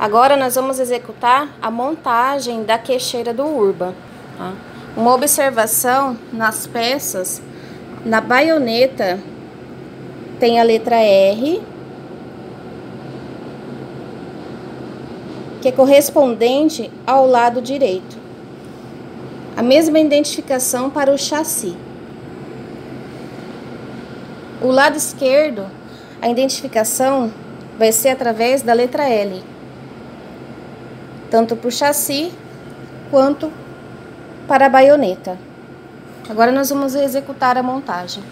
Agora nós vamos executar a montagem da queixeira do Urba. Tá? Uma observação nas peças, na baioneta tem a letra R, que é correspondente ao lado direito. A mesma identificação para o chassi. O lado esquerdo, a identificação vai ser através da letra L tanto para o chassi quanto para a baioneta. Agora nós vamos executar a montagem.